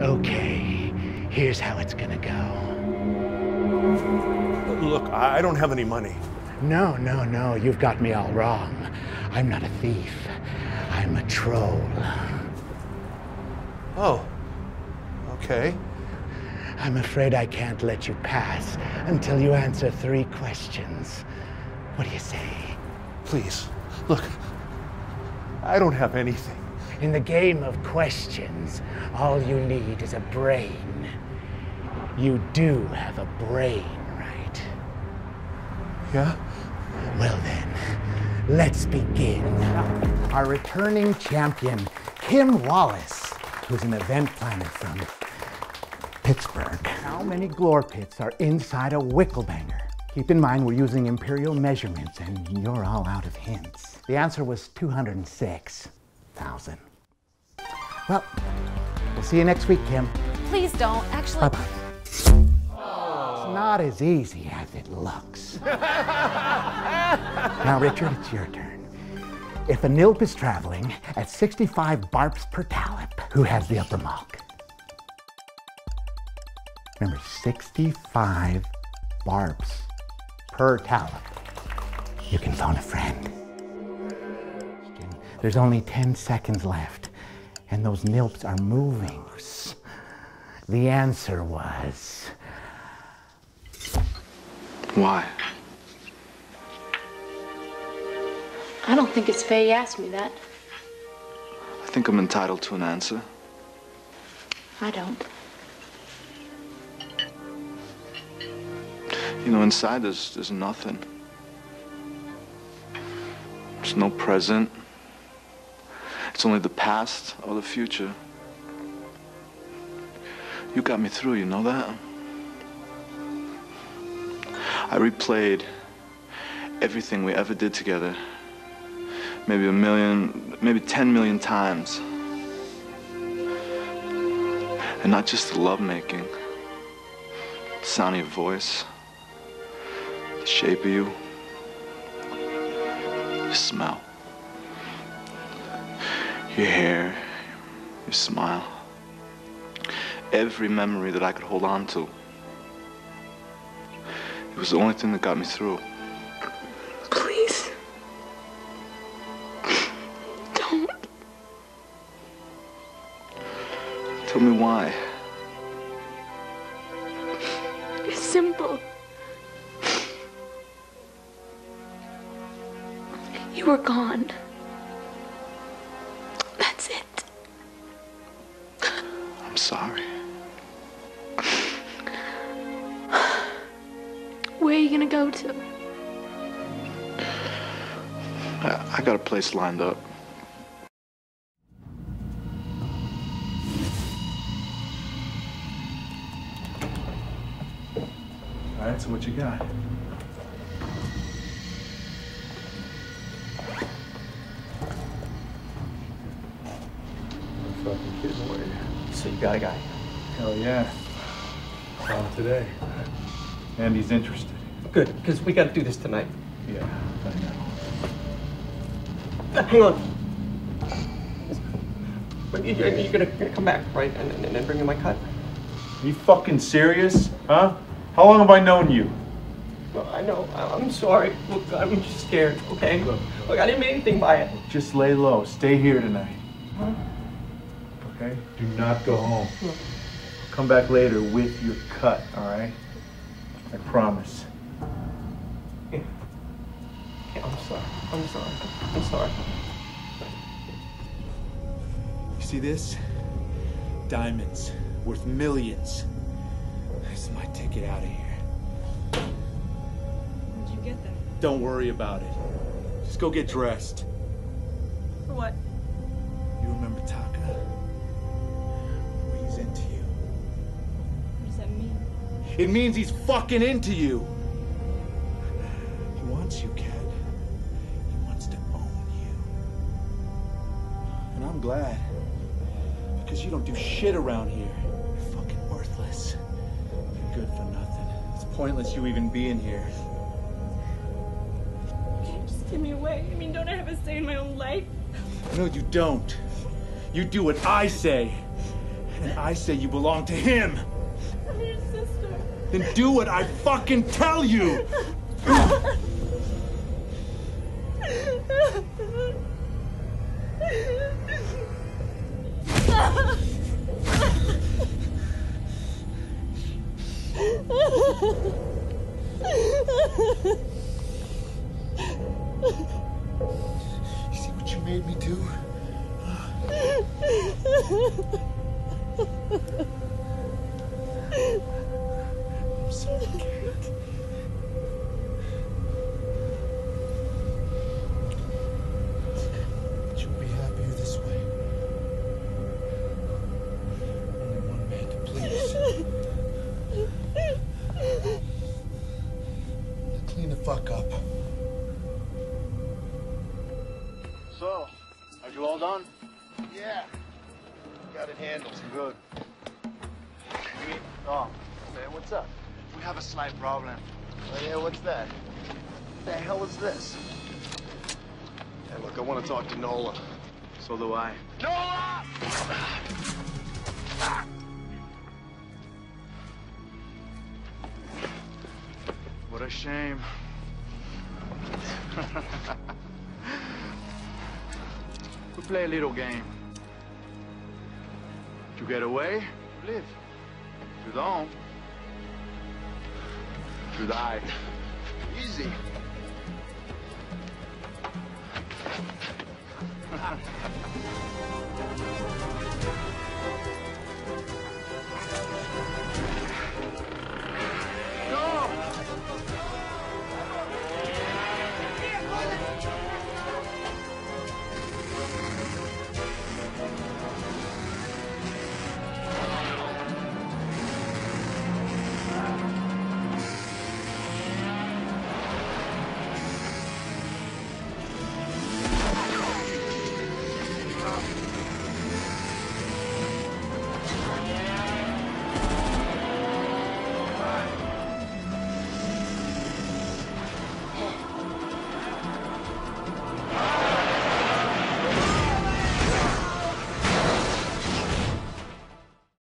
Okay, here's how it's gonna go. Look, I don't have any money. No, no, no, you've got me all wrong. I'm not a thief. I'm a troll. Oh, okay. I'm afraid I can't let you pass until you answer three questions. What do you say? Please, look, I don't have anything. In the game of questions, all you need is a brain. You do have a brain, right? Yeah? Well then, let's begin. Our returning champion, Kim Wallace, who's an event planner from Pittsburgh. How many glore pits are inside a Wicklebanger? Keep in mind we're using imperial measurements and you're all out of hints. The answer was 206,000. Well, we'll see you next week, Kim. Please don't. Actually, Bye-bye. It's not as easy as it looks. now, Richard, it's your turn. If a nilp is traveling at 65 barps per talip, who has the upper mark? Remember, 65 barps per talip. You can phone a friend. There's only 10 seconds left, and those nilps are moving. The answer was Why? I don't think it's fair you asked me that. I think I'm entitled to an answer. I don't. You know, inside there's, there's nothing. There's no present. It's only the past or the future. You got me through, you know that? I replayed everything we ever did together. Maybe a million, maybe 10 million times. And not just the lovemaking, the sound of your voice, the shape of you, your smell, your hair, your smile. Every memory that I could hold on to. It was the only thing that got me through. Please. Don't. Tell me why. It's simple. You were gone. I'm sorry. Where are you gonna go to? I, I got a place lined up. All right, so what you got? So you got a guy? Hell yeah. Saw him today. And he's interested. Good, because we got to do this tonight. Yeah, I know. Hang on. But you- You're, you're gonna, gonna come back, right? And, and, and then bring in my cut? Are you fucking serious? Huh? How long have I known you? Well, I know. I- I'm sorry. Look, I'm just scared, okay? Look. Look, I didn't mean anything by it. Just lay low. Stay here tonight. Huh? Okay? Do not go home. Come back later with your cut, all right? I promise. Yeah, I'm sorry. I'm sorry. I'm sorry. You see this? Diamonds worth millions. This is my ticket out of here. Where'd you get them? Don't worry about it. Just go get dressed. For what? You remember Taka? It means he's fucking into you. He wants you, Kat. He wants to own you. And I'm glad. Because you don't do shit around here. You're fucking worthless. You're good for nothing. It's pointless you even being here. Just give me away. I mean, don't I have a say in my own life? No, you don't. You do what I say. And I say you belong to him. I'm your sister. Then do what I fucking tell you. You see what you made me do? up. So, are you all done? Yeah. Got it handled. Good. Oh, man, what's up? We have a slight problem. Oh, yeah, what's that? What the hell is this? Hey, look, I want to talk to Nola. So do I. Nola! What a shame. we play a little game. If you get away, you live. If you don't, you die. Easy.